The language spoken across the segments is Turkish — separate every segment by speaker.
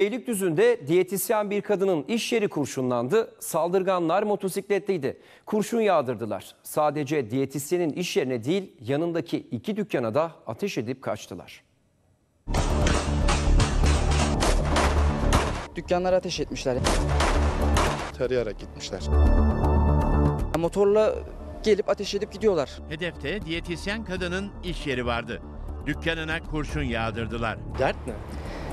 Speaker 1: Beylikdüzü'nde diyetisyen bir kadının iş yeri kurşunlandı. Saldırganlar motosikletliydi. Kurşun yağdırdılar. Sadece diyetisyenin iş yerine değil yanındaki iki dükkana da ateş edip kaçtılar.
Speaker 2: Dükkanlara ateş etmişler.
Speaker 3: tarayarak gitmişler.
Speaker 2: Motorla gelip ateş edip gidiyorlar.
Speaker 4: Hedefte diyetisyen kadının iş yeri vardı. Dükkanına kurşun yağdırdılar.
Speaker 3: Dert ne?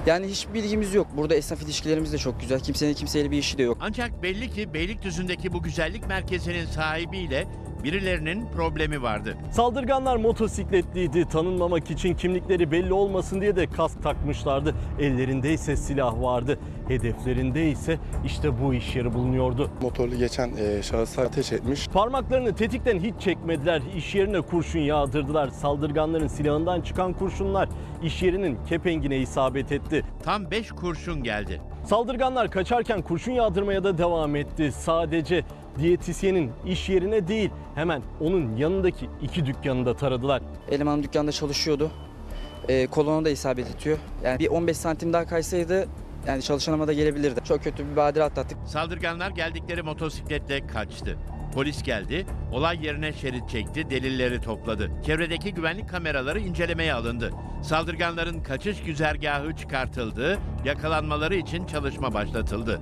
Speaker 2: Yani hiç bilgimiz yok. Burada esnaf ilişkilerimiz de çok güzel. Kimsenin kimseyle bir işi de yok.
Speaker 4: Ancak belli ki Beylikdüzü'ndeki bu güzellik merkezinin sahibiyle birilerinin problemi vardı.
Speaker 5: Saldırganlar motosikletliydi. Tanınmamak için kimlikleri belli olmasın diye de kask takmışlardı. Ellerinde ise silah vardı. Hedeflerinde ise işte bu iş yeri bulunuyordu.
Speaker 3: Motorlu geçen e, şahıslar ateş etmiş.
Speaker 5: Parmaklarını tetikten hiç çekmediler. İş yerine kurşun yağdırdılar. Saldırganların silahından çıkan kurşunlar iş yerinin kepengine isabet etti.
Speaker 4: Tam 5 kurşun geldi.
Speaker 5: Saldırganlar kaçarken kurşun yağdırmaya da devam etti. Sadece diyetisyenin iş yerine değil hemen onun yanındaki iki dükkanını da taradılar.
Speaker 2: Elemanım dükkanda çalışıyordu. Ee, kolona da isabet ediyor. Yani bir 15 santim daha kaysaydı yani çalışanıma da gelebilirdi. Çok kötü bir badire atlattık.
Speaker 4: Saldırganlar geldikleri motosikletle kaçtı. Polis geldi, olay yerine şerit çekti, delilleri topladı. Çevredeki güvenlik kameraları incelemeye alındı. Saldırganların kaçış güzergahı çıkartıldı, yakalanmaları için çalışma başlatıldı.